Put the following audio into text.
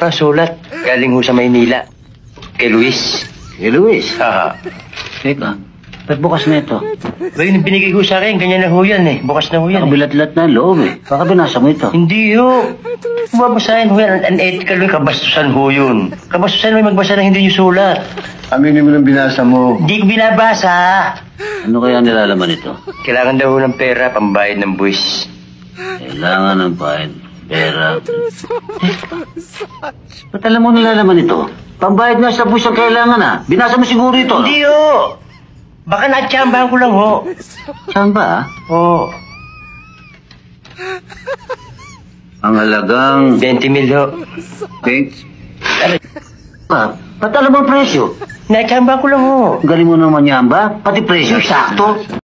Ang sulat. Galing ho sa Maynila. Kay Luis. Eh, Luis. Haha. Teka, ba't bukas na ito? Ba yun, binigay ko sa akin. Ganyan na ho yan eh. Bukas na ho yan. Eh. Nakabilat-lat na ang loob eh. Baka binasa mo ito. Hindi ho. Babasahin ho yan. Unethical yun. Kabastusan ho yun. Kabastusan mo yung magbasa ng hindi yung sulat. Aminin mo ng binasa mo. Hindi ko binabasa. Ano kaya nilalaman ito? Kailangan daw ho ng pera pambayad ng buwis. Kailangan ng bayad. Pera. Eh, ba't alam mo nilalaman ito? Pambayad nga sa buwis ang kailangan ah. Binasa mo siguro ito. no? Hindi ho. Baka natsambahan ko lang ho. Saan ba ah? Oo. Ang halagang... 20 mil ho. Thanks. Pa, ba't alam mo ang presyo? Natsambahan ko lang ho. Galing mo naman yan ba? Pati presyo, sakto.